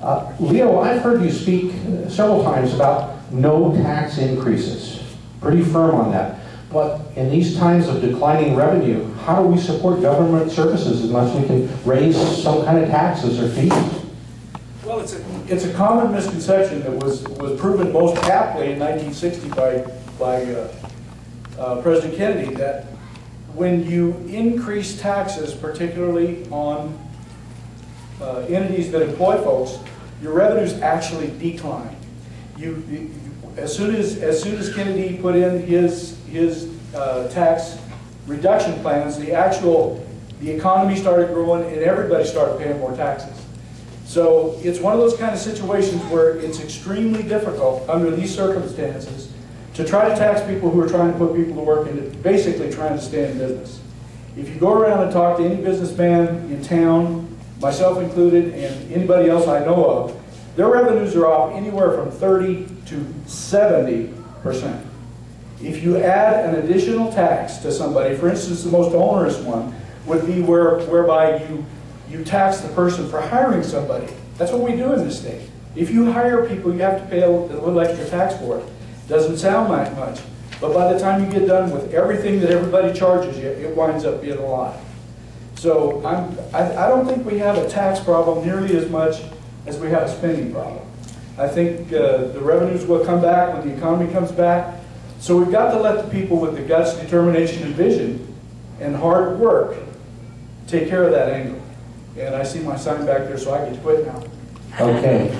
Uh, Leo, I've heard you speak uh, several times about no tax increases. Pretty firm on that. But in these times of declining revenue, how do we support government services unless we can raise some kind of taxes or fees? Well, it's a, it's a common misconception that was, was proven most aptly in 1960 by, by uh, uh, President Kennedy, that when you increase taxes, particularly on uh, entities that employ folks, your revenues actually decline. You, you- as soon as, as soon as Kennedy put in his, his uh, tax reduction plans, the actual, the economy started growing and everybody started paying more taxes. So it's one of those kind of situations where it's extremely difficult under these circumstances to try to tax people who are trying to put people to work and basically trying to stay in business. If you go around and talk to any businessman in town, myself included, and anybody else I know of, their revenues are off anywhere from 30 to 70 percent. If you add an additional tax to somebody, for instance, the most onerous one would be where, whereby you, you tax the person for hiring somebody. That's what we do in this state. If you hire people, you have to pay a little extra tax for it. Doesn't sound like much, but by the time you get done with everything that everybody charges you, it winds up being a lot. So I'm, I, I don't think we have a tax problem nearly as much as we have a spending problem. I think uh, the revenues will come back when the economy comes back. So we've got to let the people with the guts, determination, and vision and hard work take care of that angle. And I see my sign back there, so I get to quit now. Okay.